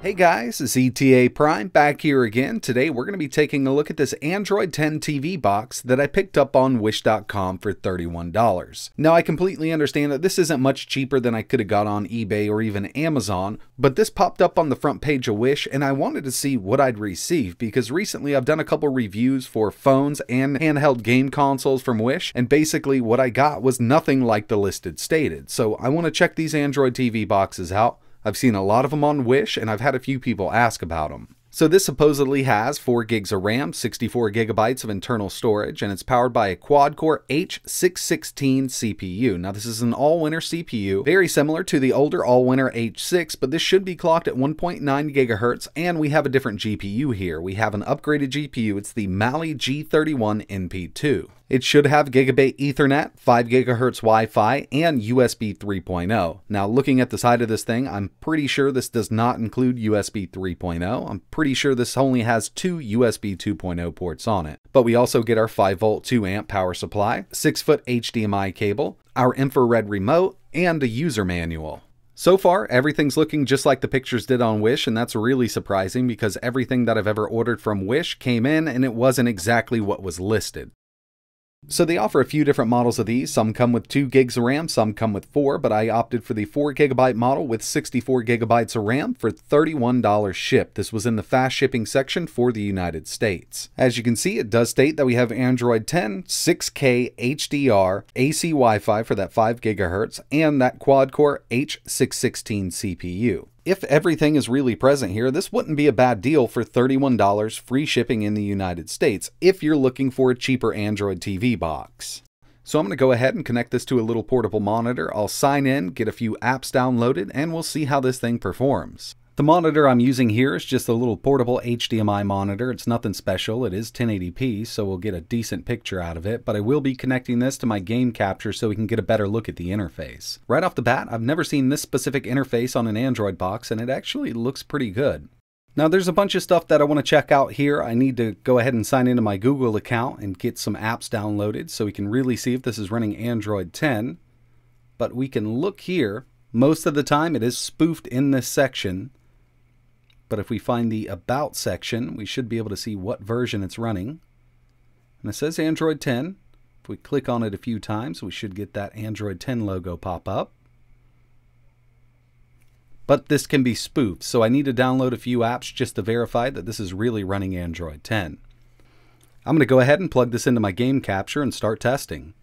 Hey guys, it's ETA Prime back here again. Today we're going to be taking a look at this Android 10 TV box that I picked up on Wish.com for $31. Now I completely understand that this isn't much cheaper than I could have got on eBay or even Amazon, but this popped up on the front page of Wish and I wanted to see what I'd receive because recently I've done a couple reviews for phones and handheld game consoles from Wish and basically what I got was nothing like the listed stated. So I want to check these Android TV boxes out I've seen a lot of them on Wish, and I've had a few people ask about them. So this supposedly has 4 gigs of RAM, 64 gigabytes of internal storage, and it's powered by a quad-core H616 CPU. Now this is an Allwinner CPU, very similar to the older Allwinner H6, but this should be clocked at 1.9 gigahertz, and we have a different GPU here. We have an upgraded GPU, it's the Mali G31 MP2. It should have gigabit Ethernet, 5 gigahertz Wi-Fi, and USB 3.0. Now, looking at the side of this thing, I'm pretty sure this does not include USB 3.0. I'm pretty sure this only has two USB 2.0 ports on it. But we also get our 5 volt 2 amp power supply, 6 foot HDMI cable, our infrared remote, and a user manual. So far, everything's looking just like the pictures did on Wish, and that's really surprising because everything that I've ever ordered from Wish came in and it wasn't exactly what was listed. So they offer a few different models of these. Some come with 2 gigs of RAM, some come with 4, but I opted for the 4 gigabyte model with 64 gigabytes of RAM for $31 shipped. This was in the fast shipping section for the United States. As you can see, it does state that we have Android 10, 6K HDR, AC Wi-Fi for that 5 gigahertz, and that quad-core H616 CPU. If everything is really present here, this wouldn't be a bad deal for $31 free shipping in the United States if you're looking for a cheaper Android TV box. So I'm going to go ahead and connect this to a little portable monitor. I'll sign in, get a few apps downloaded, and we'll see how this thing performs. The monitor I'm using here is just a little portable HDMI monitor. It's nothing special. It is 1080p, so we'll get a decent picture out of it, but I will be connecting this to my game capture so we can get a better look at the interface. Right off the bat, I've never seen this specific interface on an Android box, and it actually looks pretty good. Now there's a bunch of stuff that I want to check out here. I need to go ahead and sign into my Google account and get some apps downloaded so we can really see if this is running Android 10. But we can look here. Most of the time it is spoofed in this section but if we find the About section, we should be able to see what version it's running. And it says Android 10. If we click on it a few times, we should get that Android 10 logo pop up. But this can be spoofed, so I need to download a few apps just to verify that this is really running Android 10. I'm going to go ahead and plug this into my game capture and start testing.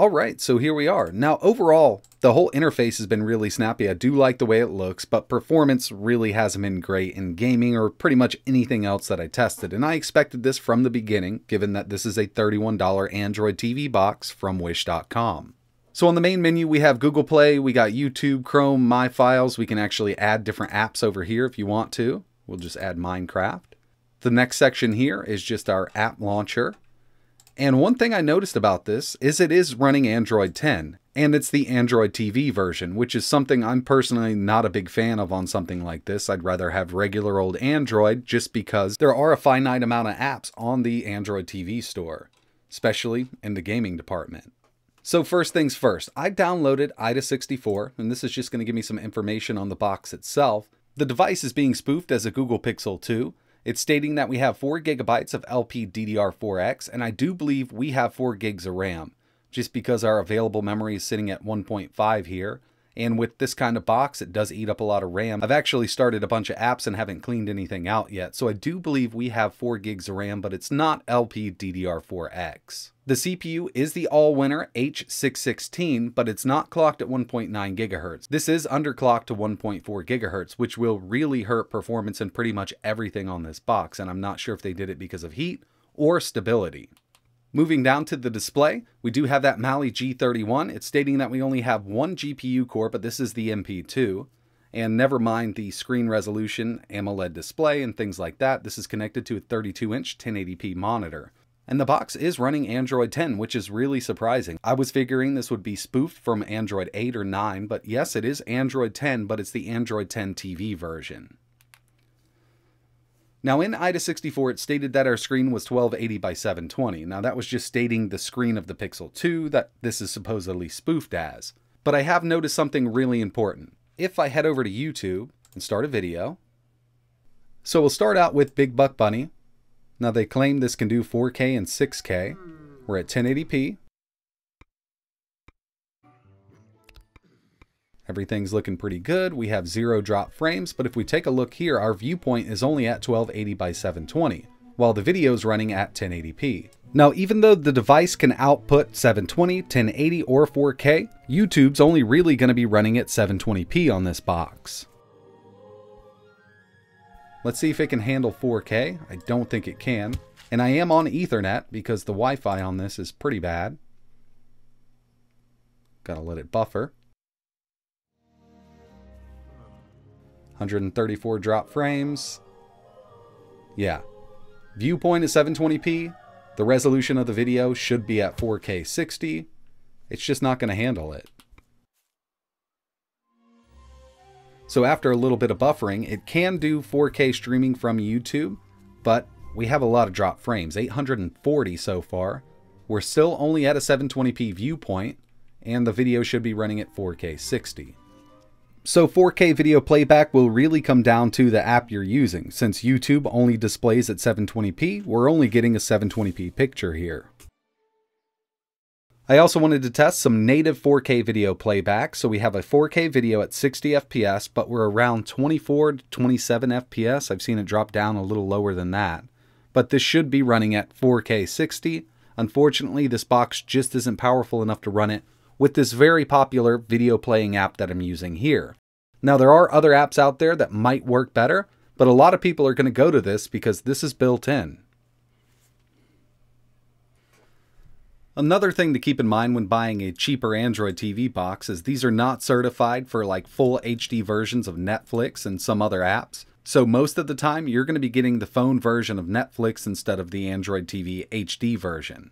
Alright, so here we are. Now overall, the whole interface has been really snappy. I do like the way it looks, but performance really hasn't been great in gaming or pretty much anything else that I tested. And I expected this from the beginning, given that this is a $31 Android TV box from Wish.com. So on the main menu, we have Google Play, we got YouTube, Chrome, My Files. We can actually add different apps over here if you want to. We'll just add Minecraft. The next section here is just our app launcher. And one thing I noticed about this is it is running Android 10, and it's the Android TV version, which is something I'm personally not a big fan of on something like this. I'd rather have regular old Android just because there are a finite amount of apps on the Android TV store, especially in the gaming department. So first things first, I downloaded AIDA64, and this is just going to give me some information on the box itself. The device is being spoofed as a Google Pixel 2, it's stating that we have 4 gigabytes of LPDDR4X, and I do believe we have 4 gigs of RAM, just because our available memory is sitting at 1.5 here. And with this kind of box, it does eat up a lot of RAM. I've actually started a bunch of apps and haven't cleaned anything out yet, so I do believe we have 4 gigs of RAM, but it's not LPDDR4X. The CPU is the Allwinner H616, but it's not clocked at 1.9 gigahertz. This is underclocked to 1.4 gigahertz, which will really hurt performance in pretty much everything on this box, and I'm not sure if they did it because of heat or stability. Moving down to the display, we do have that Mali G31. It's stating that we only have one GPU core, but this is the MP2. And never mind the screen resolution, AMOLED display, and things like that. This is connected to a 32-inch 1080p monitor. And the box is running Android 10, which is really surprising. I was figuring this would be spoofed from Android 8 or 9, but yes, it is Android 10, but it's the Android 10 TV version. Now in AIDA64 it stated that our screen was 1280 by 720. Now that was just stating the screen of the Pixel 2 that this is supposedly spoofed as. But I have noticed something really important. If I head over to YouTube and start a video, so we'll start out with Big Buck Bunny. Now they claim this can do 4K and 6K. We're at 1080p. Everything's looking pretty good. We have zero drop frames, but if we take a look here, our viewport is only at 1280 by 720, while the video is running at 1080p. Now, even though the device can output 720, 1080, or 4K, YouTube's only really going to be running at 720p on this box. Let's see if it can handle 4K. I don't think it can. And I am on Ethernet because the Wi-Fi on this is pretty bad. Gotta let it buffer. 134 drop frames. Yeah. Viewport is 720p. The resolution of the video should be at 4K 60. It's just not going to handle it. So after a little bit of buffering, it can do 4K streaming from YouTube, but we have a lot of drop frames, 840 so far. We're still only at a 720p viewport, and the video should be running at 4K 60. So 4K video playback will really come down to the app you're using. Since YouTube only displays at 720p, we're only getting a 720p picture here. I also wanted to test some native 4K video playback. So we have a 4K video at 60 FPS, but we're around 24 to 27 FPS. I've seen it drop down a little lower than that. But this should be running at 4K 60. Unfortunately, this box just isn't powerful enough to run it with this very popular video playing app that I'm using here. Now, there are other apps out there that might work better, but a lot of people are going to go to this because this is built in. Another thing to keep in mind when buying a cheaper Android TV box is these are not certified for like full HD versions of Netflix and some other apps. So most of the time you're going to be getting the phone version of Netflix instead of the Android TV HD version.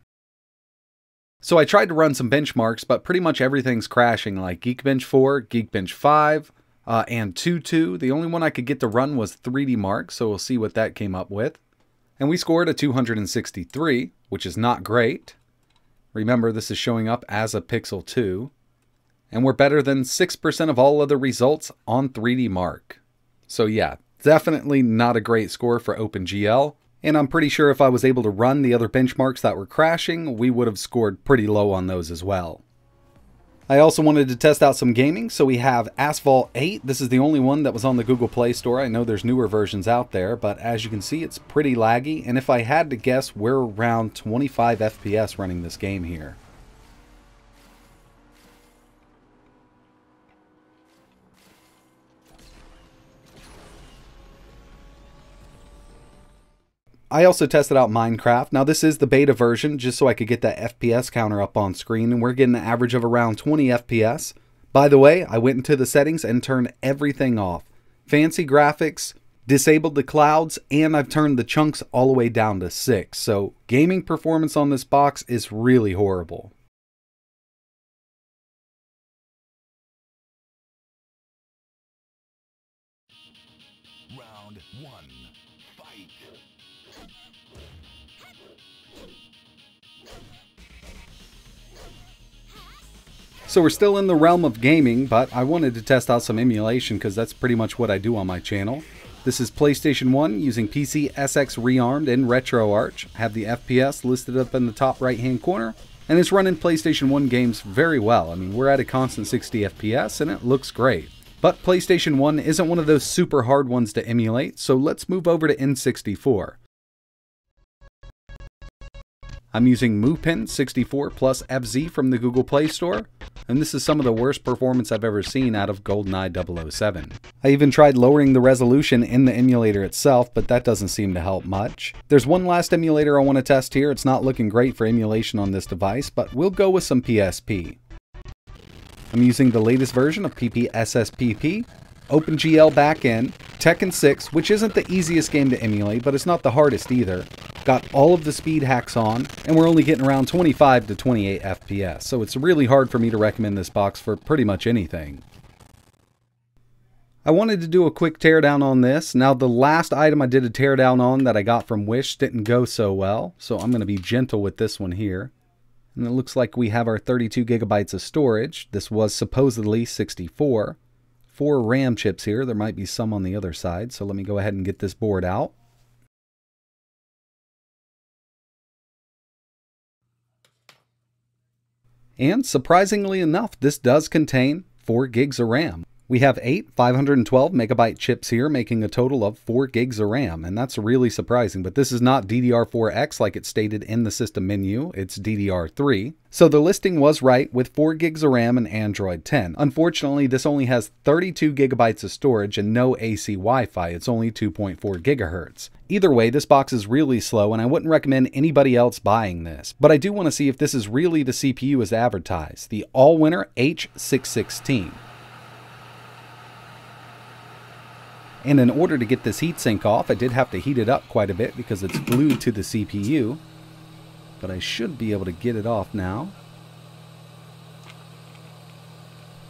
So I tried to run some benchmarks, but pretty much everything's crashing like Geekbench 4, Geekbench 5, uh, Antutu. The only one I could get to run was 3D Mark, so we'll see what that came up with. And we scored a 263, which is not great. Remember, this is showing up as a Pixel 2. And we're better than 6% of all other results on 3D Mark. So yeah, definitely not a great score for OpenGL. And I'm pretty sure if I was able to run the other benchmarks that were crashing, we would have scored pretty low on those as well. I also wanted to test out some gaming, so we have Asphalt 8. This is the only one that was on the Google Play Store. I know there's newer versions out there, but as you can see, it's pretty laggy. And if I had to guess, we're around 25 FPS running this game here. I also tested out Minecraft. Now this is the beta version just so I could get that FPS counter up on screen and we're getting an average of around 20 FPS. By the way, I went into the settings and turned everything off. Fancy graphics, disabled the clouds, and I've turned the chunks all the way down to 6. So gaming performance on this box is really horrible. So we're still in the realm of gaming, but I wanted to test out some emulation because that's pretty much what I do on my channel. This is PlayStation 1 using PCSX ReARMed and RetroArch. I have the FPS listed up in the top right hand corner, and it's running PlayStation 1 games very well. I mean, we're at a constant 60 FPS and it looks great. But PlayStation 1 isn't one of those super hard ones to emulate, so let's move over to N64. I'm using Mupen64Plus FZ from the Google Play Store, and this is some of the worst performance I've ever seen out of GoldenEye 007. I even tried lowering the resolution in the emulator itself, but that doesn't seem to help much. There's one last emulator I want to test here. It's not looking great for emulation on this device, but we'll go with some PSP. I'm using the latest version of PPSSPP, OpenGL backend, Tekken 6, which isn't the easiest game to emulate, but it's not the hardest either. Got all of the speed hacks on, and we're only getting around 25 to 28 FPS, so it's really hard for me to recommend this box for pretty much anything. I wanted to do a quick teardown on this. Now, the last item I did a teardown on that I got from Wish didn't go so well, so I'm going to be gentle with this one here. And it looks like we have our 32 gigabytes of storage. This was supposedly 64. Four RAM chips here. There might be some on the other side. So let me go ahead and get this board out. And surprisingly enough, this does contain 4 gigs of RAM. We have eight 512 megabyte chips here, making a total of 4 gigs of RAM, and that's really surprising, but this is not DDR4X like it stated in the system menu, it's DDR3. So the listing was right with 4 gigs of RAM and Android 10. Unfortunately, this only has 32 gigabytes of storage and no AC Wi-Fi, it's only 2.4 gigahertz. Either way, this box is really slow and I wouldn't recommend anybody else buying this, but I do want to see if this is really the CPU as advertised, the Allwinner H616. And in order to get this heatsink off, I did have to heat it up quite a bit because it's glued to the CPU. But I should be able to get it off now.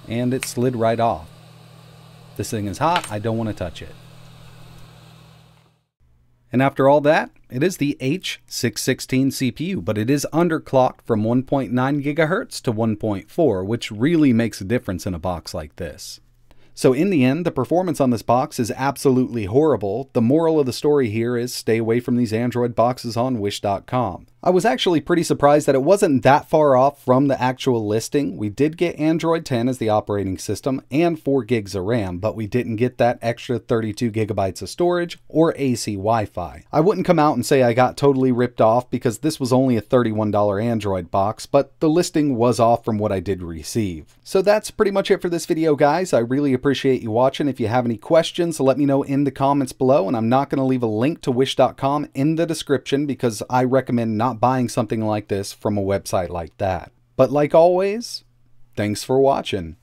And it slid right off. This thing is hot, I don't want to touch it. And after all that, it is the H616 CPU, but it is underclocked from 1.9 GHz to 1.4, which really makes a difference in a box like this. So in the end, the performance on this box is absolutely horrible. The moral of the story here is stay away from these Android boxes on Wish.com. I was actually pretty surprised that it wasn't that far off from the actual listing. We did get Android 10 as the operating system and 4 gigs of RAM, but we didn't get that extra 32 gigabytes of storage or AC Wi-Fi. I wouldn't come out and say I got totally ripped off because this was only a $31 Android box, but the listing was off from what I did receive. So that's pretty much it for this video, guys. I really appreciate you watching. If you have any questions, let me know in the comments below, and I'm not going to leave a link to Wish.com in the description because I recommend not not buying something like this from a website like that. But like always, thanks for watching.